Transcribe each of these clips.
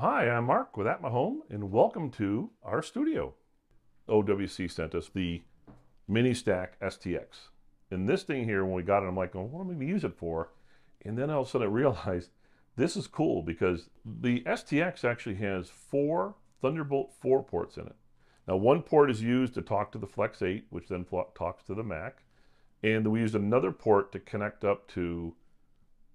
Hi, I'm Mark with AppMyHome, and welcome to our studio. OWC sent us the MiniStack STX. And this thing here, when we got it, I'm like, well, what am I going to use it for? And then all of a sudden I realized this is cool because the STX actually has four Thunderbolt 4 ports in it. Now, one port is used to talk to the Flex 8, which then talks to the Mac. And we used another port to connect up to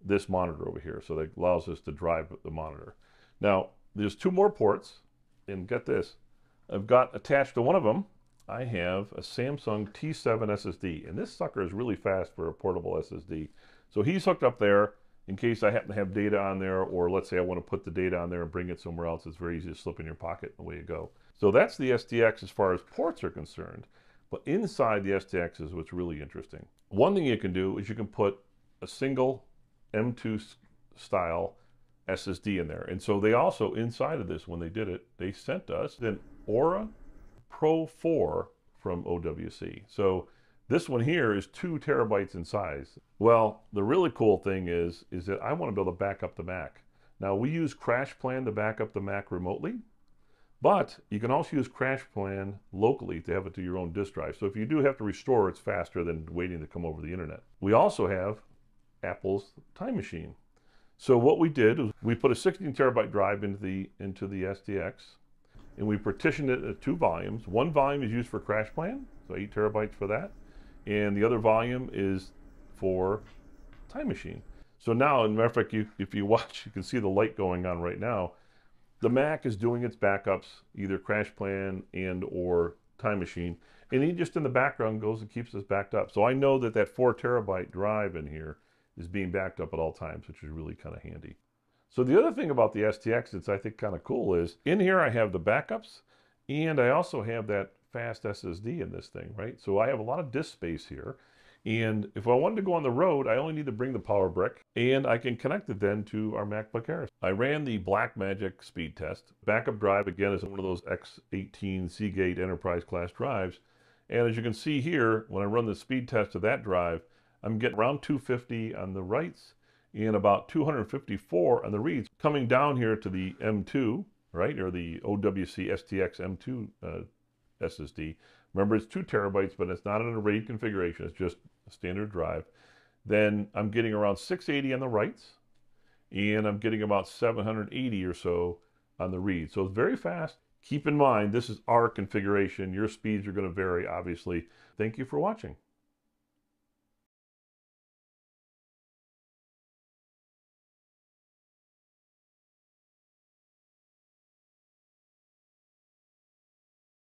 this monitor over here. So that allows us to drive the monitor. Now, there's two more ports, and get this, I've got attached to one of them, I have a Samsung T7 SSD, and this sucker is really fast for a portable SSD. So he's hooked up there in case I happen to have data on there, or let's say I want to put the data on there and bring it somewhere else. It's very easy to slip in your pocket and away you go. So that's the STX as far as ports are concerned. But inside the STX is what's really interesting. One thing you can do is you can put a single M2 style SSD in there. And so they also, inside of this, when they did it, they sent us an Aura Pro 4 from OWC. So this one here is two terabytes in size. Well, the really cool thing is, is that I want to be able to back up the Mac. Now we use CrashPlan to back up the Mac remotely, but you can also use CrashPlan locally to have it to your own disk drive. So if you do have to restore, it's faster than waiting to come over the internet. We also have Apple's Time Machine. So what we did was we put a 16 terabyte drive into the into the STX and we partitioned it into two volumes. One volume is used for CrashPlan, so eight terabytes for that, and the other volume is for Time Machine. So now, in matter of fact, you, if you watch, you can see the light going on right now. The Mac is doing its backups, either CrashPlan and or Time Machine, and he just in the background goes and keeps us backed up. So I know that that four terabyte drive in here is being backed up at all times, which is really kind of handy. So the other thing about the STX that's I think kind of cool is in here I have the backups and I also have that fast SSD in this thing, right? So I have a lot of disk space here. And if I wanted to go on the road, I only need to bring the power brick and I can connect it then to our MacBook Air. I ran the Blackmagic speed test. Backup drive, again, is one of those X18 Seagate enterprise class drives. And as you can see here, when I run the speed test of that drive, I'm getting around 250 on the writes and about 254 on the reads. Coming down here to the M2, right, or the OWC STX M2 uh, SSD. Remember, it's two terabytes, but it's not in a RAID configuration. It's just a standard drive. Then I'm getting around 680 on the writes, and I'm getting about 780 or so on the reads. So it's very fast. Keep in mind, this is our configuration. Your speeds are going to vary, obviously. Thank you for watching.